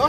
여